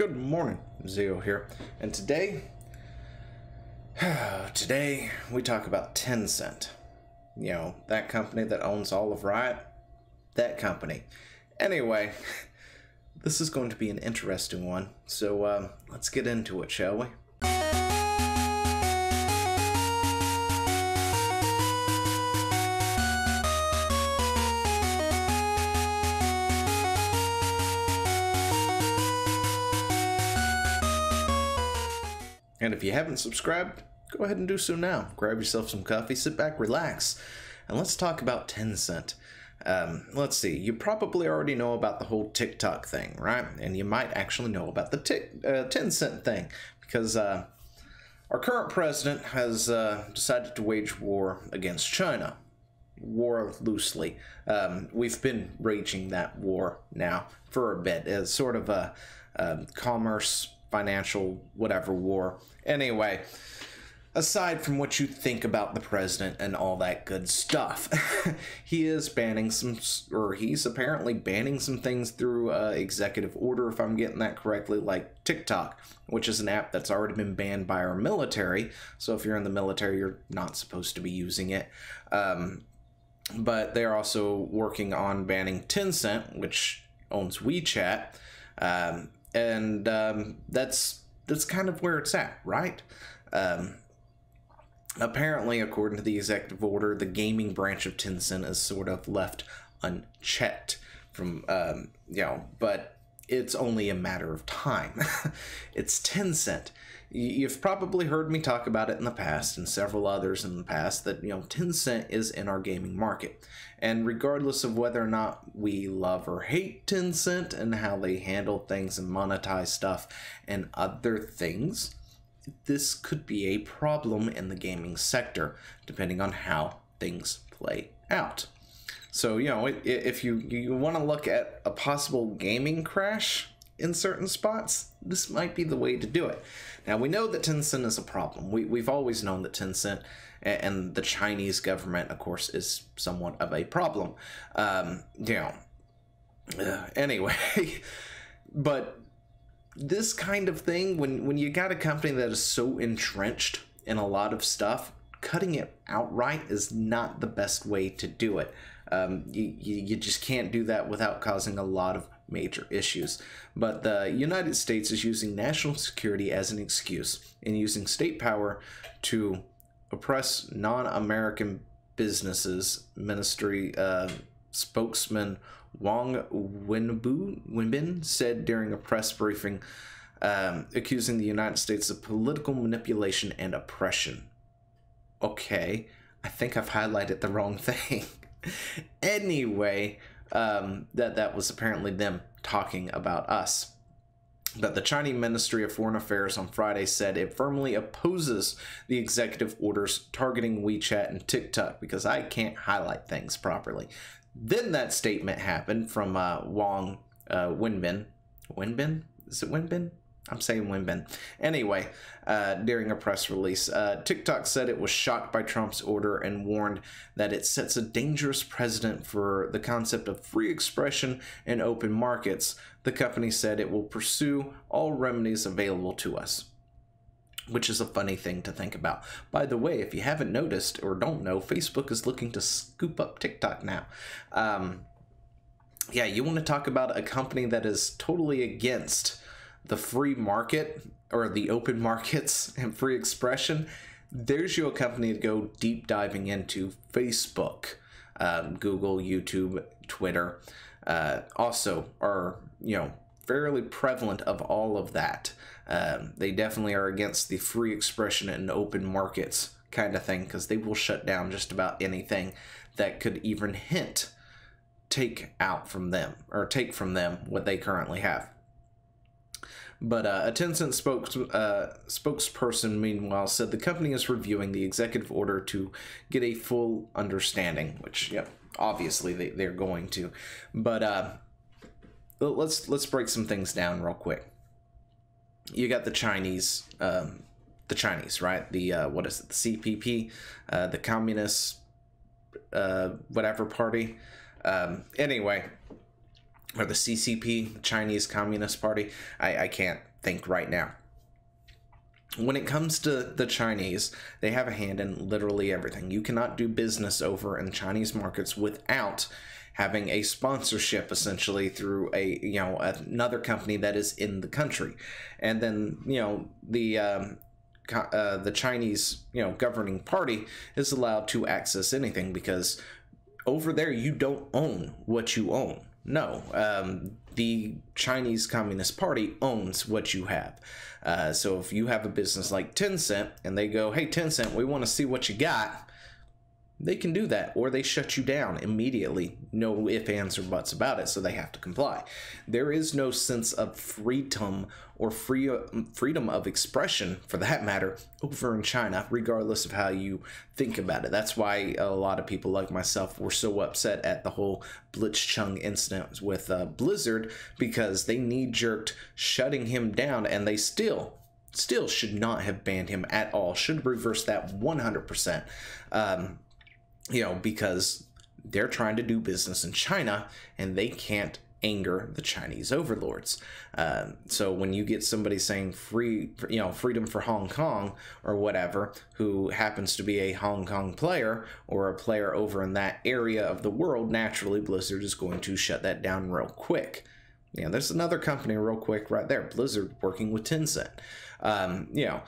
Good morning, Zeo here. And today, today we talk about Tencent. You know, that company that owns all of Riot. That company. Anyway, this is going to be an interesting one. So uh, let's get into it, shall we? And if you haven't subscribed, go ahead and do so now. Grab yourself some coffee, sit back, relax, and let's talk about Tencent. Um, let's see, you probably already know about the whole TikTok thing, right? And you might actually know about the tic, uh, Tencent thing because uh, our current president has uh, decided to wage war against China. War loosely. Um, we've been raging that war now for a bit as sort of a, a um, commerce financial whatever war. Anyway, aside from what you think about the president and all that good stuff, he is banning some, or he's apparently banning some things through uh, executive order, if I'm getting that correctly, like TikTok, which is an app that's already been banned by our military. So if you're in the military, you're not supposed to be using it. Um, but they're also working on banning Tencent, which owns WeChat. Um, and um, that's that's kind of where it's at, right? Um, apparently, according to the executive order, the gaming branch of Tencent is sort of left unchecked from um, you know, but it's only a matter of time. it's Tencent. You've probably heard me talk about it in the past and several others in the past that, you know, Tencent is in our gaming market. And regardless of whether or not we love or hate Tencent and how they handle things and monetize stuff and other things, this could be a problem in the gaming sector, depending on how things play out. So, you know, if you, you want to look at a possible gaming crash in certain spots, this might be the way to do it. Now, we know that Tencent is a problem. We, we've always known that Tencent and the Chinese government, of course, is somewhat of a problem. Um, you know, uh, anyway, but this kind of thing, when, when you got a company that is so entrenched in a lot of stuff, cutting it outright is not the best way to do it. Um, you, you, just can't do that without causing a lot of major issues. But the United States is using national security as an excuse and using state power to oppress non American businesses, ministry uh, spokesman Wang Wenbu, Wenbin said during a press briefing, um, accusing the United States of political manipulation and oppression. Okay, I think I've highlighted the wrong thing. anyway, um, that that was apparently them talking about us. But the Chinese Ministry of Foreign Affairs on Friday said it firmly opposes the executive orders targeting WeChat and TikTok because I can't highlight things properly. Then that statement happened from uh, Wang uh, Wenbin. Wenbin? Is it Wenbin? I'm saying Wenbin. Anyway, uh, during a press release, uh, TikTok said it was shocked by Trump's order and warned that it sets a dangerous precedent for the concept of free expression and open markets. The company said it will pursue all remedies available to us. Which is a funny thing to think about. By the way, if you haven't noticed or don't know, Facebook is looking to scoop up TikTok now. Um, yeah, you want to talk about a company that is totally against the free market or the open markets and free expression, there's your company to go deep diving into Facebook, um, Google, YouTube, Twitter. Uh, also are you know fairly prevalent of all of that. Um, they definitely are against the free expression and open markets kind of thing because they will shut down just about anything that could even hint take out from them or take from them what they currently have. But uh, a Tencent spokes, uh, spokesperson, meanwhile, said the company is reviewing the executive order to get a full understanding, which, yeah, obviously they, they're going to. But uh, let's let's break some things down real quick. You got the Chinese, um, the Chinese, right? The uh, what is it? The CPP, uh, the Communist, uh, whatever party. Um, anyway, or the CCP, Chinese Communist Party. I, I can't think right now. When it comes to the Chinese, they have a hand in literally everything. You cannot do business over in Chinese markets without having a sponsorship essentially through a you know another company that is in the country and then you know the um, uh, the Chinese you know governing party is allowed to access anything because over there you don't own what you own no um, the Chinese Communist Party owns what you have. Uh, so if you have a business like Tencent and they go hey Tencent we want to see what you got they can do that or they shut you down immediately. No if ands or buts about it so they have to comply. There is no sense of freedom or free freedom of expression for that matter over in china regardless of how you think about it. That's why a lot of people like myself were so upset at the whole blitzchung incident with uh, blizzard because they knee jerked shutting him down and they still still should not have banned him at all. Should reverse that 100% um, you know, because they're trying to do business in China and they can't anger the Chinese overlords. Um, so when you get somebody saying free, you know, freedom for Hong Kong or whatever, who happens to be a Hong Kong player or a player over in that area of the world, naturally Blizzard is going to shut that down real quick. Yeah, there's another company real quick right there, Blizzard working with Tencent. Um, you know,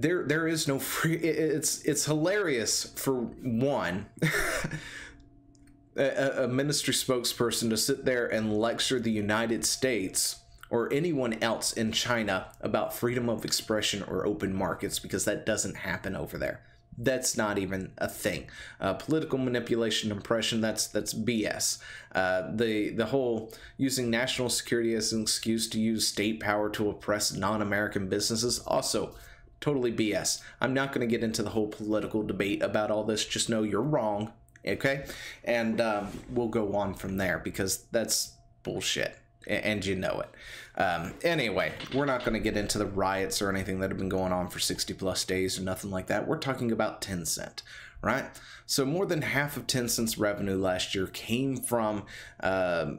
there there is no free it's it's hilarious for one a, a, ministry spokesperson to sit there and lecture the United States or anyone else in China about freedom of expression or open markets because that doesn't happen over there. That's not even a thing. Uh, political manipulation, impression, that's that's BS. Uh, the the whole using national security as an excuse to use state power to oppress non-American businesses also totally BS. I'm not going to get into the whole political debate about all this. Just know you're wrong, okay? And um, we'll go on from there because that's bullshit, and you know it. Um, anyway, we're not going to get into the riots or anything that have been going on for 60 plus days or nothing like that. We're talking about Tencent, right? So more than half of Tencent's revenue last year came from uh,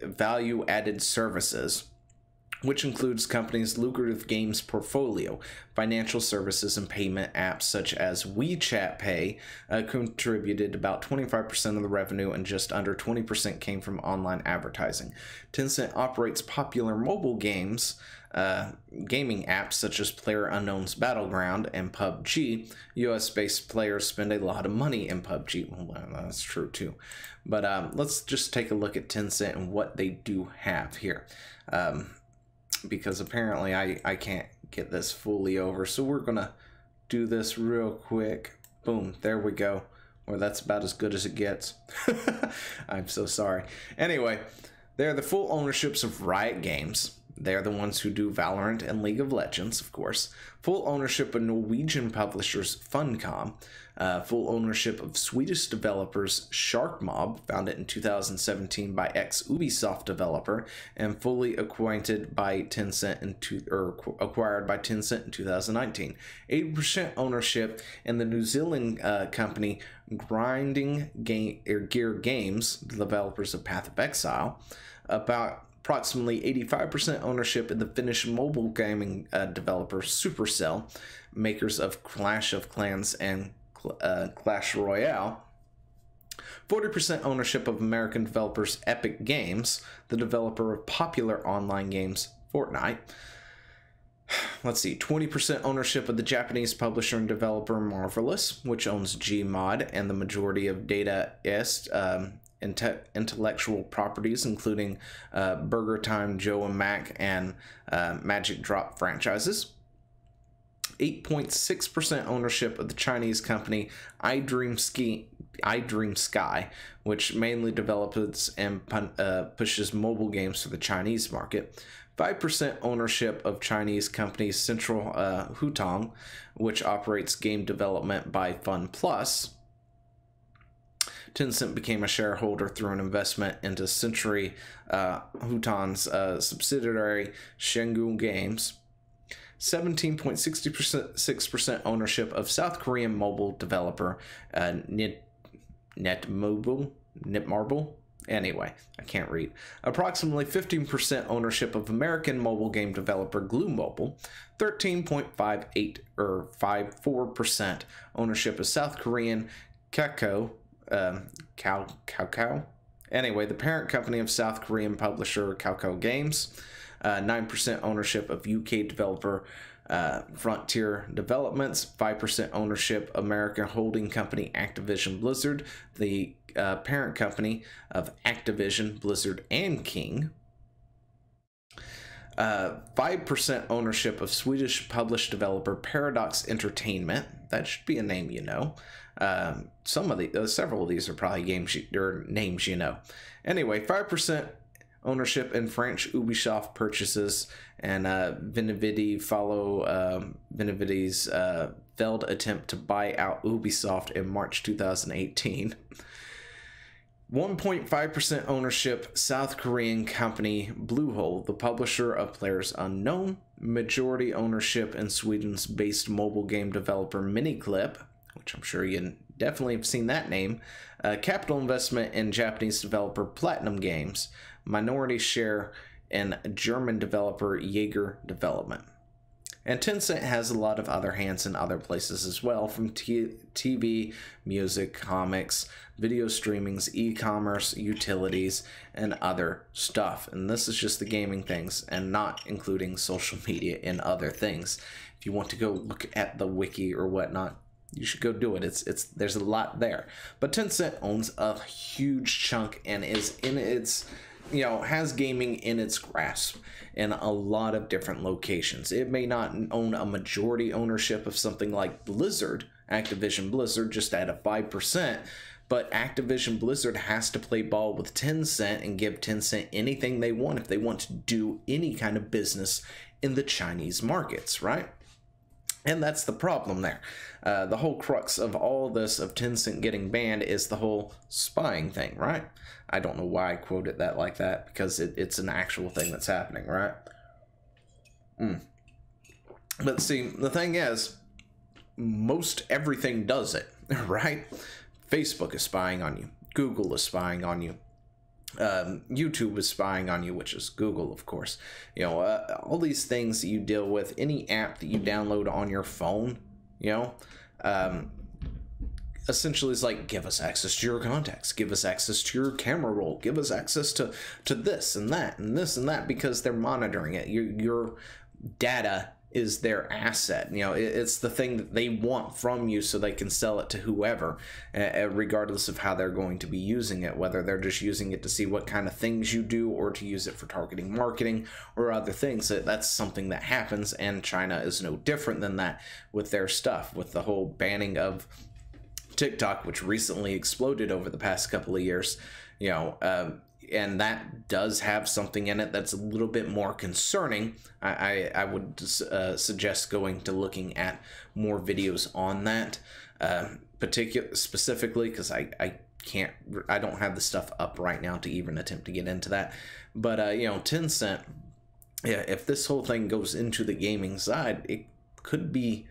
value-added services which includes companies' lucrative games portfolio. Financial services and payment apps such as WeChat Pay uh, contributed about 25% of the revenue, and just under 20% came from online advertising. Tencent operates popular mobile games. Uh, gaming apps such as Player Unknown's Battleground and PUBG, US based players spend a lot of money in PUBG. Well, that's true too. But um, let's just take a look at Tencent and what they do have here. Um, because apparently I, I can't get this fully over. So we're going to do this real quick. Boom, there we go. Or that's about as good as it gets. I'm so sorry. Anyway, they're the full ownerships of Riot Games. They're the ones who do Valorant and League of Legends, of course. Full ownership of Norwegian publishers Funcom uh, full ownership of Swedish developers Sharkmob, founded in 2017 by ex Ubisoft developer, and fully acquainted by Tencent in two, or acquired by Tencent in 2019. 80% ownership in the New Zealand uh, company Grinding Game, Gear Games, the developers of Path of Exile. About approximately 85% ownership in the Finnish mobile gaming uh, developer Supercell, makers of Clash of Clans and uh, Clash Royale. 40% ownership of American developers Epic Games, the developer of popular online games Fortnite. Let's see, 20% ownership of the Japanese publisher and developer Marvelous, which owns Gmod and the majority of Data East um, inte- intellectual properties, including uh, Burger Time, Joe and Mac, and uh, Magic Drop franchises. 8.6% ownership of the Chinese company iDream, Ski, iDream Sky, which mainly develops and uh, pushes mobile games for the Chinese market. 5% ownership of Chinese company Central uh, Hutong, which operates game development by Fun Plus. Tencent became a shareholder through an investment into Century uh, Hutong's uh, subsidiary Shengqu Games. 17.66% ownership of South Korean mobile developer uh, Net, Netmobile, Netmarble, Anyway, I can't read. Approximately 15% ownership of American mobile game developer Glu Mobile, 13.58 or 54% ownership of South Korean Kakao, um, Cow Kakao. Anyway, the parent company of South Korean publisher Kakao Games, uh, 9% ownership of UK developer uh, Frontier Developments, 5% ownership American holding company Activision Blizzard, the uh, parent company of Activision, Blizzard, and King. Uh, 5% ownership of Swedish published developer Paradox Entertainment. That should be a name you know. Um, some of the, uh, several of these are probably games you, or names you know. Anyway, 5% ownership in French Ubisoft purchases, and uh, Venividi follow um, Venividi's uh, failed attempt to buy out Ubisoft in March 2018. 1.5% ownership South Korean company Bluehole, the publisher of Players Unknown. Majority ownership in Sweden's based mobile game developer Miniclip, which I'm sure you definitely have seen that name. Uh, capital investment in Japanese developer Platinum Games. Minority share in German developer Jaeger Development. And Tencent has a lot of other hands in other places as well, from TV, music, comics, video streamings, e commerce, utilities, and other stuff. And this is just the gaming things and not including social media and other things. If you want to go look at the wiki or whatnot, you should go do it. It's it's there's a lot there. But Tencent owns a huge chunk and is in its you know has gaming in its grasp in a lot of different locations. It may not own a majority ownership of something like Blizzard, Activision Blizzard, just at a 5%, but Activision Blizzard has to play ball with Tencent and give Tencent anything they want if they want to do any kind of business in the Chinese markets, right? And that's the problem there. Uh, the whole crux of all this of Tencent getting banned is the whole spying thing, right? I don't know why I quoted that like that because it, it's an actual thing that's happening, right? Mm. But see, the thing is, most everything does it, right? Facebook is spying on you, Google is spying on you, um, YouTube is spying on you, which is Google, of course. You know, uh, all these things that you deal with, any app that you download on your phone, you know, um, essentially is like give us access to your contacts, give us access to your camera roll, give us access to to this and that and this and that because they're monitoring it. Your your data is their asset. You know, it's the thing that they want from you so they can sell it to whoever, uh, regardless of how they're going to be using it, whether they're just using it to see what kind of things you do or to use it for targeting marketing or other things. That's something that happens, and China is no different than that with their stuff, with the whole banning of TikTok, which recently exploded over the past couple of years. You know, um, and that does have something in it that's a little bit more concerning. I, I, I would uh, suggest going to looking at more videos on that, uh, particular specifically because I, I can't I don't have the stuff up right now to even attempt to get into that. But uh, you know, Tencent, yeah, if this whole thing goes into the gaming side, it could be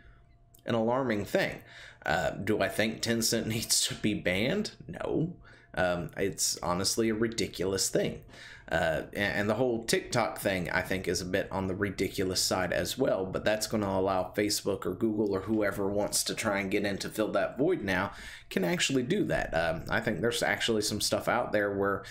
an alarming thing. Uh, do I think Tencent needs to be banned? No. Um, it's honestly a ridiculous thing. Uh, and, the whole TikTok thing, I think, is a bit on the ridiculous side as well. But that's going to allow Facebook or Google or whoever wants to try and get in to fill that void now can actually do that. Um, I think there's actually some stuff out there where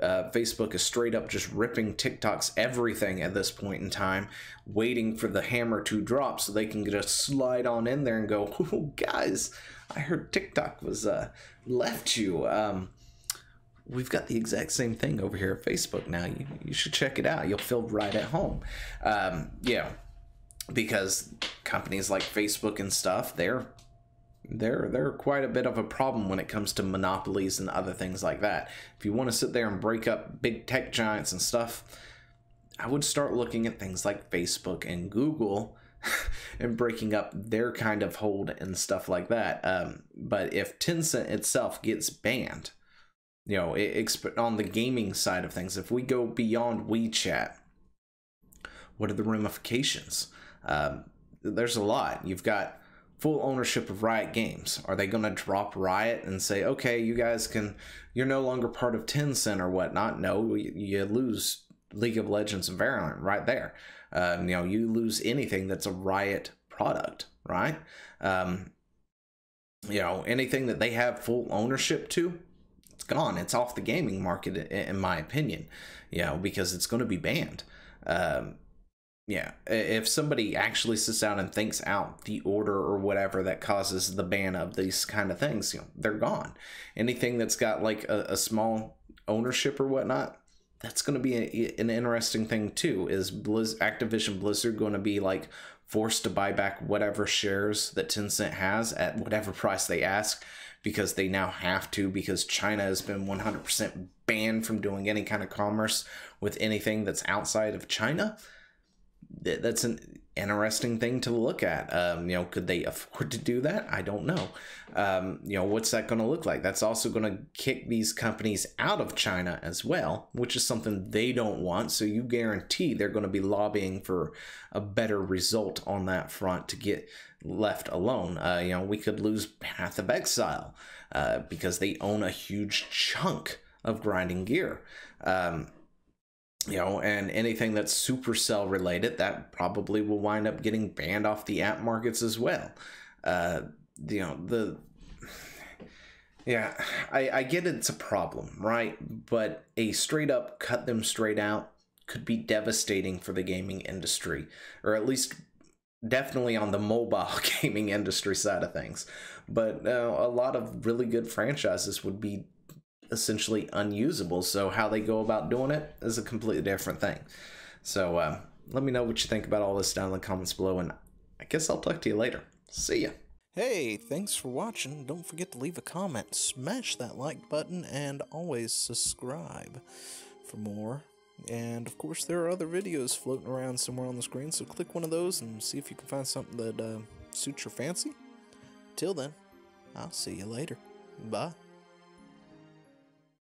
uh, Facebook is straight up just ripping TikTok's everything at this point in time, waiting for the hammer to drop so they can just slide on in there and go, oh, guys, I heard TikTok was uh, left you. Um, we've got the exact same thing over here at Facebook now. You, you should check it out. You'll feel right at home. Um, yeah, because companies like Facebook and stuff, they're they're they're quite a bit of a problem when it comes to monopolies and other things like that. If you want to sit there and break up big tech giants and stuff, I would start looking at things like Facebook and Google and breaking up their kind of hold and stuff like that. Um, but if Tencent itself gets banned, you know, it, on the gaming side of things, if we go beyond WeChat, what are the ramifications? Um, there's a lot. You've got full ownership of Riot Games. Are they going to drop Riot and say, okay, you guys can, you're no longer part of Tencent or whatnot? No, you lose League of Legends and Valorant right there. Um, you know, you lose anything that's a Riot product, right? Um, you know, anything that they have full ownership to, it's gone. It's off the gaming market, in my opinion. You know, because it's going to be banned. Um, yeah, if somebody actually sits down and thinks out the order or whatever that causes the ban of these kind of things, you know, they're gone. Anything that's got like a, a small ownership or whatnot, that's going to be a, an interesting thing too. Is Blizz, Activision Blizzard going to be like forced to buy back whatever shares that Tencent has at whatever price they ask? because they now have to because China has been 100% banned from doing any kind of commerce with anything that's outside of China that's an interesting thing to look at. Um, you know, could they afford to do that? I don't know. Um, you know, what's that going to look like? That's also going to kick these companies out of China as well, which is something they don't want. So you guarantee they're going to be lobbying for a better result on that front to get left alone. Uh, you know, we could lose Path of Exile uh, because they own a huge chunk of grinding gear. Um, you know, and anything that's Supercell related, that probably will wind up getting banned off the app markets as well. Uh, you know, the yeah, I, I get it's a problem, right? But a straight up cut them straight out could be devastating for the gaming industry, or at least definitely on the mobile gaming industry side of things. But uh, a lot of really good franchises would be essentially unusable. So how they go about doing it is a completely different thing. So uh, let me know what you think about all this down in the comments below, and I guess I'll talk to you later. See ya. Hey, thanks for watching. Don't forget to leave a comment, smash that like button, and always subscribe for more. And of course, there are other videos floating around somewhere on the screen, so click one of those and see if you can find something that uh, suits your fancy. Till then, I'll see you later. Bye.